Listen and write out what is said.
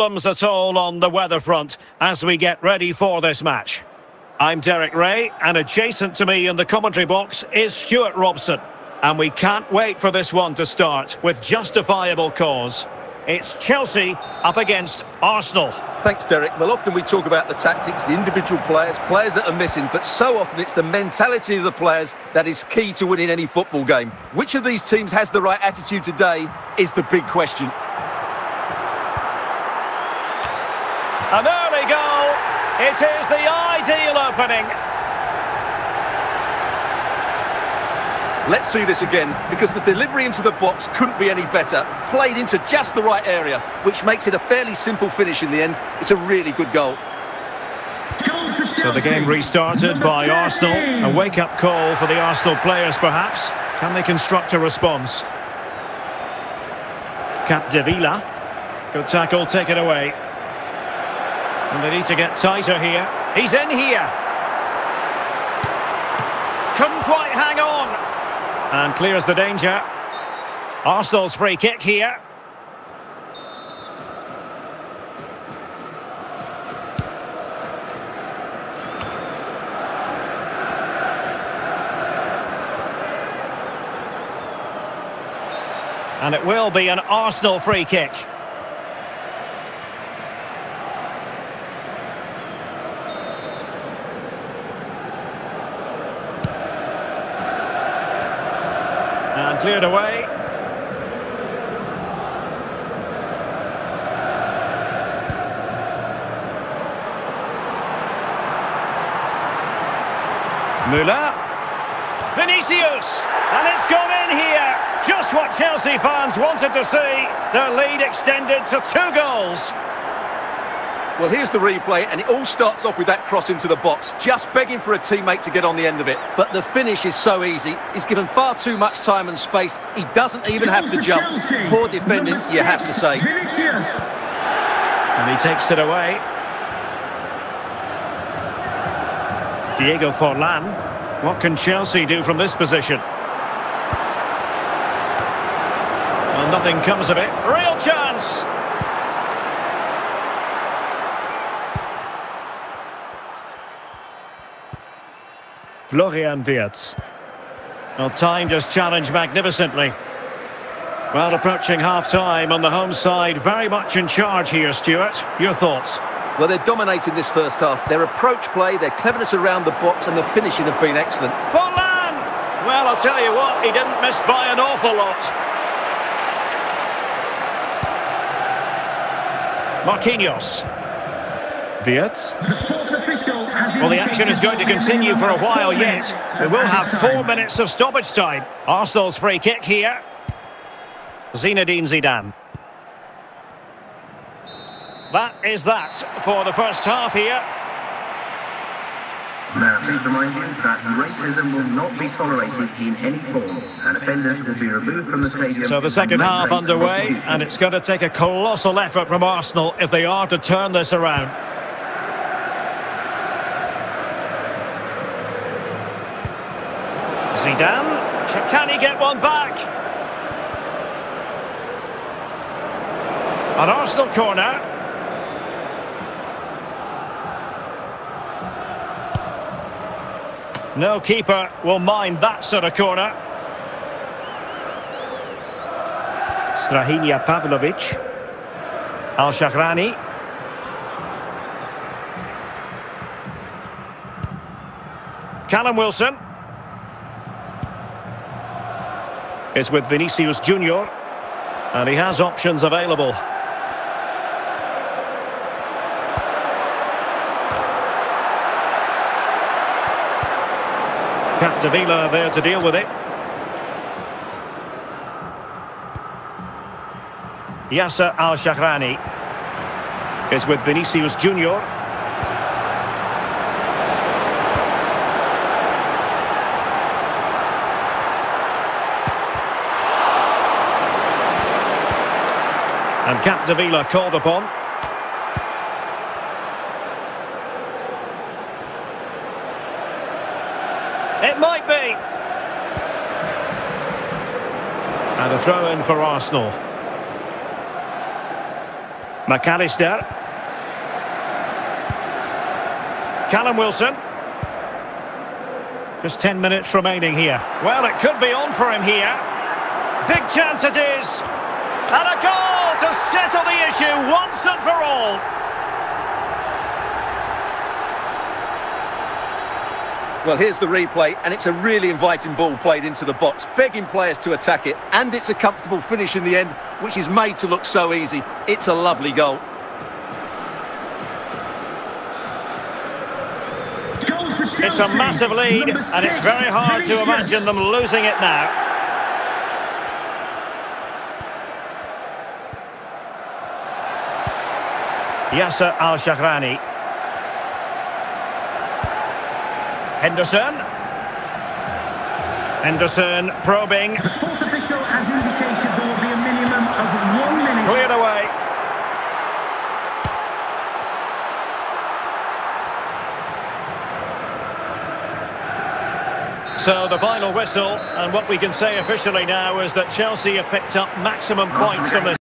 problems at all on the weather front as we get ready for this match. I'm Derek Ray, and adjacent to me in the commentary box is Stuart Robson. And we can't wait for this one to start with justifiable cause. It's Chelsea up against Arsenal. Thanks, Derek. Well, often we talk about the tactics, the individual players, players that are missing, but so often it's the mentality of the players that is key to winning any football game. Which of these teams has the right attitude today is the big question. An early goal. It is the ideal opening. Let's see this again, because the delivery into the box couldn't be any better. Played into just the right area, which makes it a fairly simple finish in the end. It's a really good goal. So the game restarted by Arsenal. A wake-up call for the Arsenal players, perhaps. Can they construct a response? Capdevila. Good tackle, take it away. And they need to get tighter here. He's in here. Couldn't quite hang on. And clears the danger. Arsenal's free kick here. And it will be an Arsenal free kick. Cleared away. Müller. Vinicius. And it's gone in here. Just what Chelsea fans wanted to see. Their lead extended to two goals. Well, here's the replay, and it all starts off with that cross into the box, just begging for a teammate to get on the end of it. But the finish is so easy. He's given far too much time and space. He doesn't even have to jump. Poor defending, you have to say. And he takes it away. Diego Forlan. What can Chelsea do from this position? Well, nothing comes of it. Real chance! Florian Wirtz. Well, time just challenged magnificently. Well, approaching half-time on the home side, very much in charge here, Stuart. Your thoughts? Well, they're dominating this first half. Their approach play, their cleverness around the box and the finishing have been excellent. Forlan! Well, I'll tell you what, he didn't miss by an awful lot. Marquinhos. Wirtz. Well, the action is going to continue for a while yet. We will have four minutes of stoppage time. Arsenal's free kick here. Zinedine Zidane. That is that for the first half here. Now, please remind you that racism will not be tolerated in any form, and offenders will be removed from the stadium. So the second half underway, and it's going to take a colossal effort from Arsenal if they are to turn this around. Zidane. Can he get one back? An Arsenal corner. No keeper will mind that sort of corner. Strahinja Pavlovic. Al-Shahrani. Callum Wilson. Is with Vinicius Junior. And he has options available. Capdevila there to deal with it. Yasser Al-Shahrani is with Vinicius Junior. And Capdevila called upon. It might be. And a throw in for Arsenal. McAllister. Callum Wilson. Just 10 minutes remaining here. Well, it could be on for him here. Big chance it is. And a goal to settle the issue once and for all. Well, here's the replay, and it's a really inviting ball played into the box, begging players to attack it, and it's a comfortable finish in the end, which is made to look so easy. It's a lovely goal. It's a massive lead, and it's very hard to imagine them losing it now. Yasser Al-Shahrani. Henderson. Henderson probing. Cleared away. So the final whistle, and what we can say officially now is that Chelsea have picked up maximum points from this.